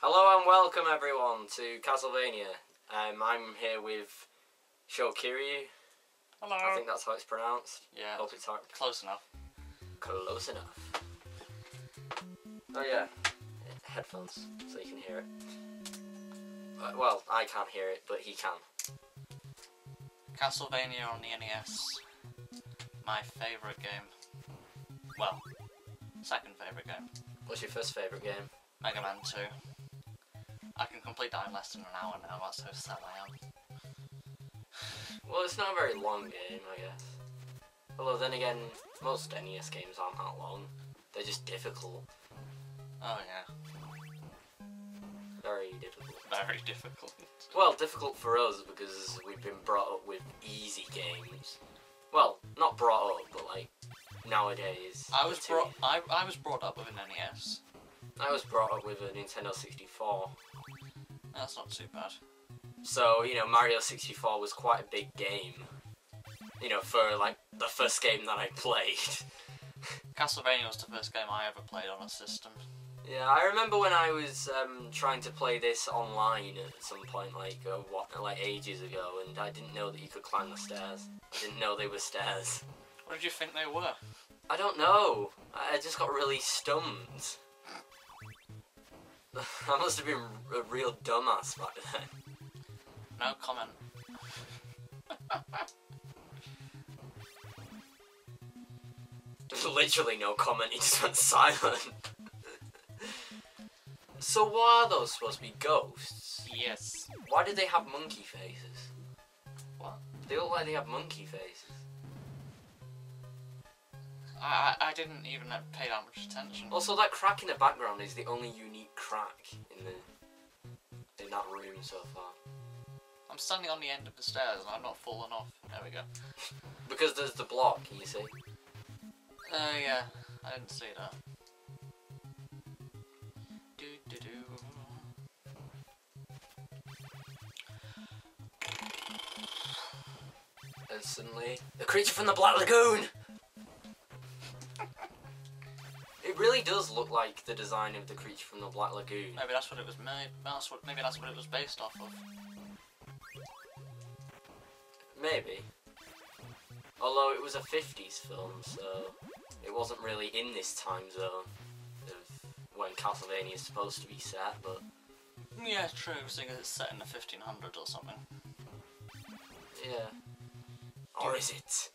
Hello and welcome everyone to Castlevania. Um, I'm here with Sho Kiryu. Hello. I think that's how it's pronounced. yeah, Hope it's hard. close enough. close enough. Oh yeah, headphones so you can hear it. Uh, well, I can't hear it, but he can. Castlevania on the NES. My favourite game. Well, second favourite game. What's your first favourite game? Mega Man 2. I can complete that in less than an hour now, that's how sad I am. Well, it's not a very long game, I guess. Although then again, most NES games aren't that long. They're just difficult. Oh yeah, Very difficult. very difficult. Well, difficult for us because we've been brought up with easy games. Well, not brought up, but like nowadays. I was brought I, I was brought up with an NES. I was brought up with a Nintendo 64. That's not too bad. So, you know, Mario 64 was quite a big game. You know, for like the first game that I played. Castlevania was the first game I ever played on a system. yeah, I remember when I was um, trying to play this online at some point, like uh, what, like ages ago, and I didn't know that you could climb the stairs. I didn't know they were stairs. What did you think they were? I don't know. I just got really stumped. I must have been a real dumbass back then. No comment. Literally no comment, he just went silent. so why are those supposed to be ghosts? Yes. Why do they have monkey faces? What? They look like they have monkey faces. I, I didn't even pay that much attention. Also, that crack in the background is the only unique crack in the in that room so far. I'm standing on the end of the stairs and I'm not falling off. There we go. Because there's the block, you see. Oh yeah, I didn't see that. Do do do. And suddenly, the creature from the Black Lagoon! Really does look like the design of the creature from the Black Lagoon. Maybe that's what it was made. That's what. Maybe that's what it was based off of. Maybe. Although it was a 50s film, so it wasn't really in this time zone of when Castlevania is supposed to be set, but Yeah, true. Seeing as it's set in the 1500s or something. yeah. Or is it?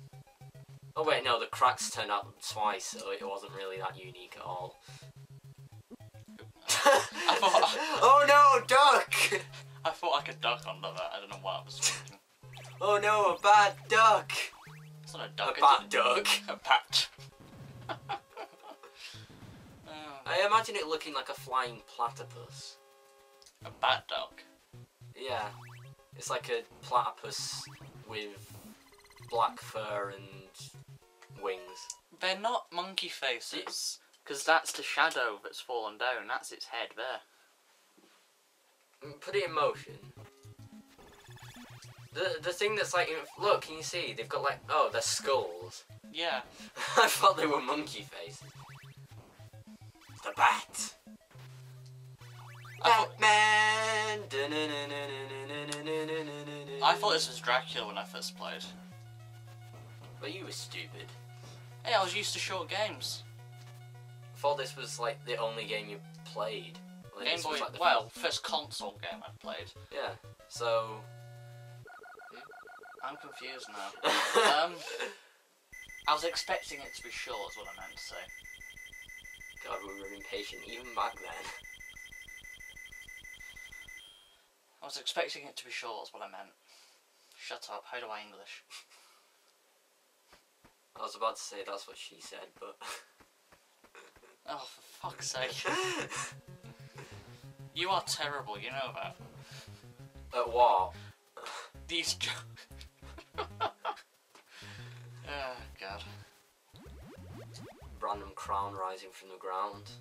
Oh wait, no, the cracks turned up twice, so it wasn't really that unique at all. I thought oh no, duck! I thought I could duck under that. I don't know why I was thinking. Oh no, a bad duck! It's not a duck, A bad duck. A bat. I imagine it looking like a flying platypus. a bat duck. Yeah, it's like a platypus with black fur and wings. They're not monkey faces. Because that's the shadow that's fallen down. That's its head there. Mm, Put it in motion. The the thing that's like, look, can you see? They've got like, oh, they're skulls. Yeah. I thought they were monkey faces. The bat. Thought, Batman. I thought this was Dracula when I first played. But you were stupid. Hey, I was used to short games. I thought this was like the only game you played. Like, Game was, Boy. like, well, first console game I played. Yeah. So. I'm confused now. Um, I was expecting it to be short, is what I meant to say. God, we were impatient even back then. I was expecting it to be short, is what I meant. Shut up. How do I English? I was about to say that's what she said, but. Oh, for fuck's sake. You are terrible, you know that. At what? These jokes. oh, God. Random crown rising from the ground.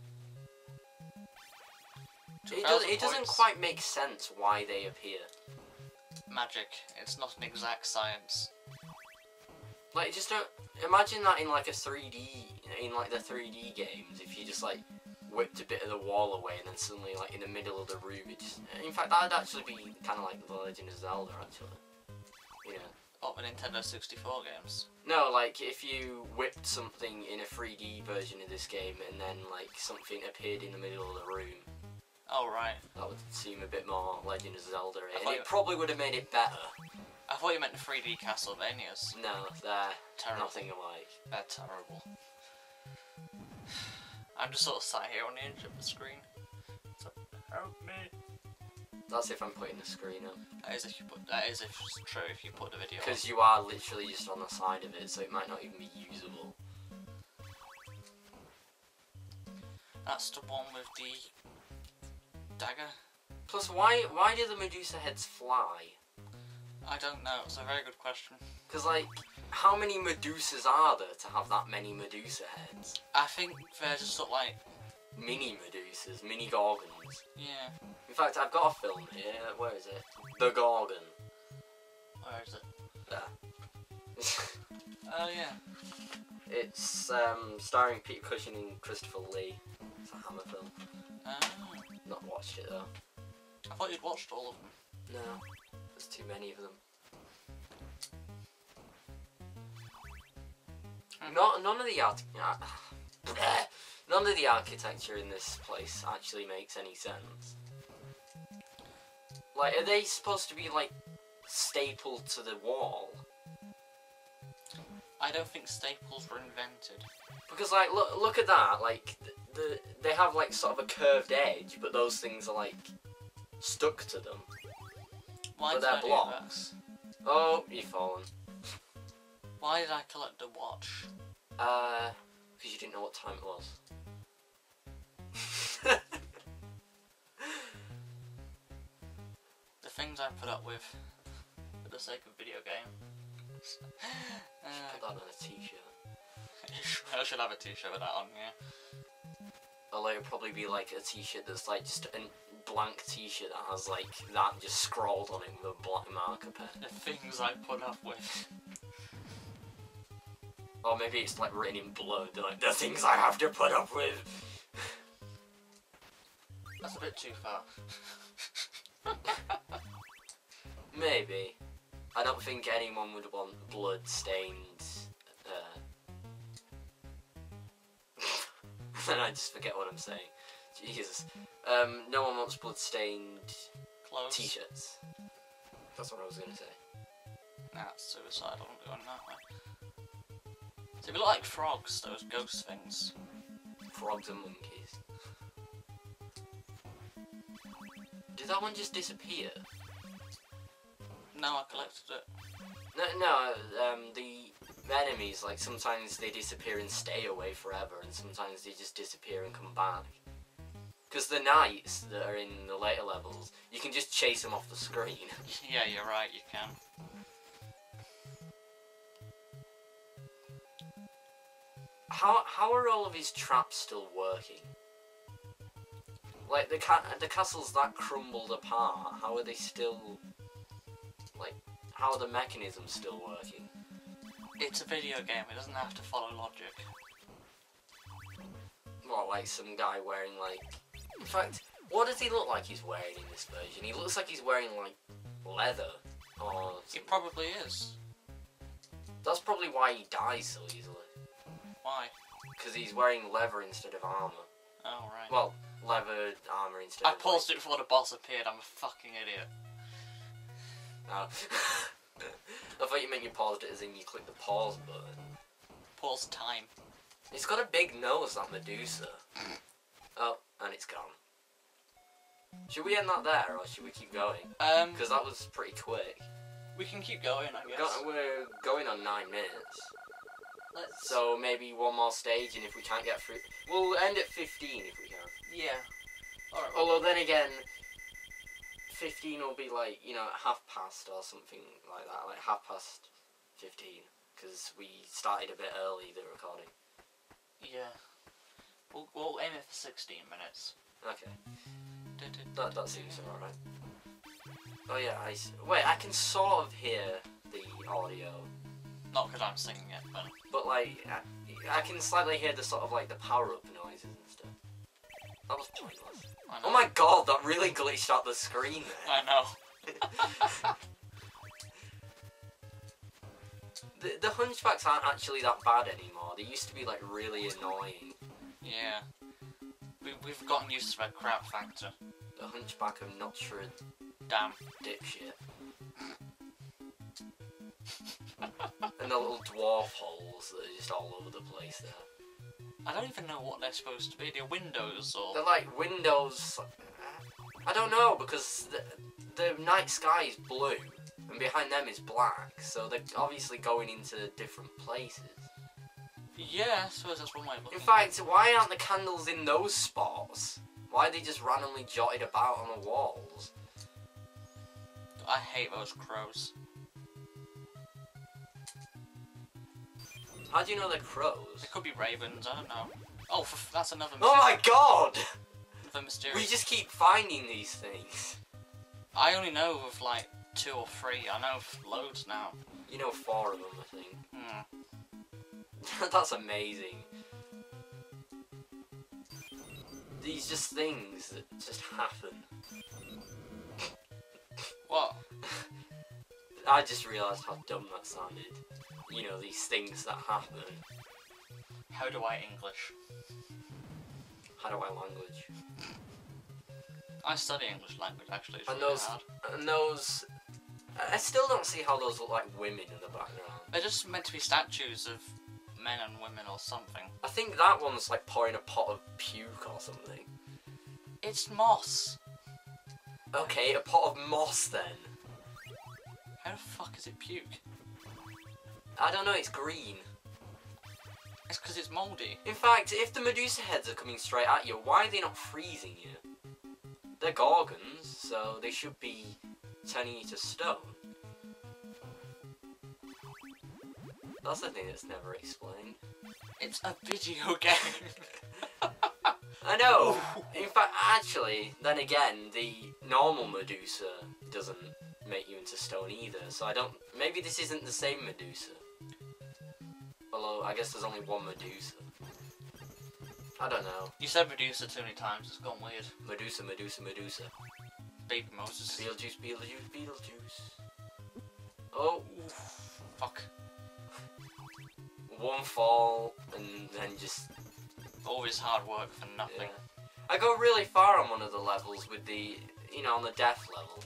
It, does, it doesn't quite make sense why they appear. Magic. It's not an exact science. Like, just don't imagine that in like a 3D, in like the 3D games. If you just like whipped a bit of the wall away, and then suddenly, like in the middle of the room, it just. In fact, that'd actually be kind of like The Legend of Zelda, actually. You know. What with Nintendo 64 games? No, like if you whipped something in a 3D version of this game, and then like something appeared in the middle of the room, Oh right. that would seem a bit more Legend of Zelda, and it probably would have made it better. I thought you meant the 3D Castlevanias. No, they're Terrible. nothing alike. They're terrible. I'm just sort of sat here on the edge of the screen. So, help me. That's if I'm putting the screen up. That is if you put. That is if it's true if you put the video. Because you are literally just on the side of it, so it might not even be usable. That's the one with the dagger. Plus, why why do the Medusa heads fly? I don't know. It's a very good question. Because, like, how many Medusas are there to have that many Medusa heads? I think they're just sort of like Mini Medusas, mini Gorgons. yeah. In fact, I've got a film here. Where is it? The Gorgon. Where is it? There. Oh yeah. it's um, starring Peter Cushing and Christopher Lee. It's a Hammer film. Oh. Not watched it though. I thought you'd watched all of them. No, there's too many of them. Not none of the art. Uh, none of the architecture in this place actually makes any sense. Like, are they supposed to be like stapled to the wall? I don't think staples were invented. Because like, look, look at that. Like, the they have like sort of a curved edge, but those things are like stuck to them. Why But they're blocks. Oh, you've fallen. Why did I collect the watch? Uh, because you didn't know what time it was. The things I put up with for the sake of video game. games. Put uh, that on a t-shirt. I should have a t-shirt with that on, yeah. Although it'd probably be like a t-shirt that's like just a blank t-shirt that has like that just scrawled on it with a black marker pen. The things I put up with. Or maybe it's like written in blood, like the things I have to put up with. That's a bit too far. Maybe. I don't think anyone would want blood stained. Uh... then I just forget what I'm saying. Jesus. Um, no one wants blood stained Close. t-shirts. That's what I was gonna say. Nah, it's suicidal. I'm going that way. So they look like frogs, those ghost things. Frogs and monkeys. Did that one just disappear? No, I collected it. No, no. Um, the enemies like sometimes they disappear and stay away forever, and sometimes they just disappear and come back. Because the knights that are in the later levels, you can just chase them off the screen. Yeah, you're right, you can. How how are all of his traps still working? Like the ca- the castles that crumbled apart, how are they still? Like, how are the mechanisms still working? It's a video game, it doesn't have to follow logic. What, like some guy wearing like? In fact, what does he look like he's wearing in this version? He looks like he's wearing like leather, or It probably is. that's probably why he dies so easily. Why? Because he's wearing leather instead of armor. Oh, right. Well, leather armor instead I of. paused it before the boss appeared, I'm a fucking idiot. No. I thought you meant you paused it as in you clicked the pause button. Pause time. It's got a big nose, that Medusa. Oh, and it's gone. Should we end that there, or should we keep going? Um, Because that was pretty quick. we can keep going, I We've guess. got- we're going on nine minutes. Let's... So maybe one more stage, and if we can't get through, we'll end at 15 if we can. Yeah. Alright, well, Although then again, 15 will be like, you know, half past or something like that, like half past 15. Because we started a bit early, the recording. yeah. We'll, we'll aim it for 16 minutes. Okay, that, that seems alright. Oh yeah, I s- wait, I can sort of hear the audio, Not because I'm singing it, but... but like, I, I can slightly hear the sort of like the power up noises and stuff. That was pointless. Oh my god, that really glitched out the screen there. I know. The, the hunchbacks aren't actually that bad anymore. They used to be like really annoying. Yeah. We, we've gotten used to that crap factor. The hunchback of Notre Damn. dipshit. and the little dwarf holes that are just all over the place there. I don't even know what they're supposed to be. They're windows or. They're like windows. I don't know because the, the night sky is blue and behind them is black, so they're obviously going into different places. Yeah, I suppose that's one way of looking. In fact, why aren't the candles in those spots? Why are they just randomly jotted about on the walls? I hate those crows. How do you know they're crows? They could be ravens. I don't know. Oh, f that's another. Oh my god! another mysterious. We just keep finding these things. I only know of like two or three. I know of loads now. You know four of them, I think. That's amazing. These just things that just happen. What? I just realised how dumb that sounded. You know, these things that happen. How do I English? How do I language? I study English language actually. It's And really those, hard. and those, I still don't see how those look like women in the background. They're just meant to be statues of men and women or something. I think that one's like pouring a pot of puke or something. It's moss. Okay, a pot of moss then. How the fuck is it puke? I don't know, it's green. It's because it's mouldy. In fact, if the Medusa heads are coming straight at you, why are they not freezing you? They're Gorgons, so they should be turning you to stone. That's the thing that's never explained. It's a video game. I know! Oh. In fact, actually, then again, the normal Medusa doesn't make you into stone either, so I don't. Maybe this isn't the same Medusa. Although, I guess there's only one Medusa. I don't know. you said Medusa too many times. It's gone weird. Medusa, Medusa, Medusa. Baby Moses. Beetlejuice, Beetlejuice, Beetlejuice. Oh, Fuck. One fall and then just. This hard work for nothing. Yeah. I got really far on one of the levels with the, you know, on the death level.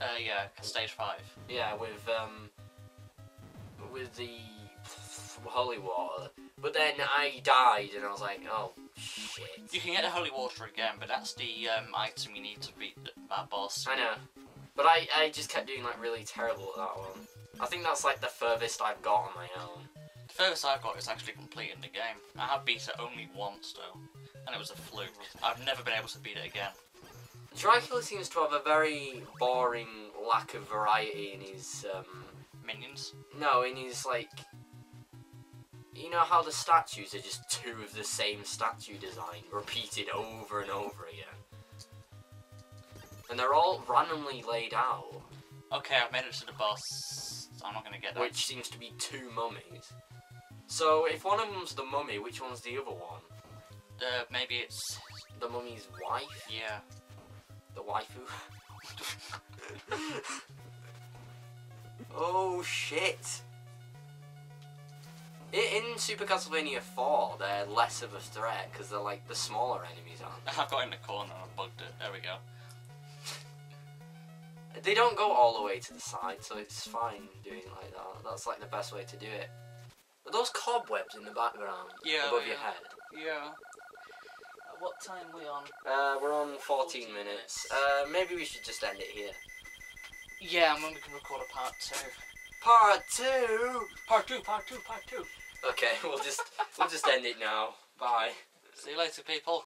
Uh, yeah, stage five. Yeah, with um, with the holy water. But then I died, and I was like, oh shit. You can get the holy water again, but that's the um, item you need to beat that boss. I know, but I I just kept doing like really terrible at that one. I think that's like the furthest I've got on my own. The furthest I've got is actually completing the game. I have beat it only once though, and it was a fluke. I've never been able to beat it again. Dracula seems to have a very boring lack of variety in his um, Minions. No, in his like, you know how the statues are just two of the same statue design repeated over and over again, and they're all randomly laid out, Okay, I've made it to the boss. I'm not gonna get that. which seems to be two mummies. So if one of them's the mummy, which one's the other one? Uh, maybe it's The mummy's wife, yeah. the waifu. oh shit! In Super Castlevania 4, they're less of a threat because they're like the smaller enemies, aren't they? I got in the corner and bugged it. There we go. they? They don't go all the way to the side, so it's fine doing it like that. That's like the best way to do it. Are those cobwebs in the background Yeah, above yeah. your head? Yeah. what time we on? Uh, we're on 14, 14 minutes. minutes. Uh, maybe we should just end it here. Yeah, and then we can record a part two. Part two. Part two, part two, part two. Okay, we'll just we'll just end it now. Bye. See you later, people.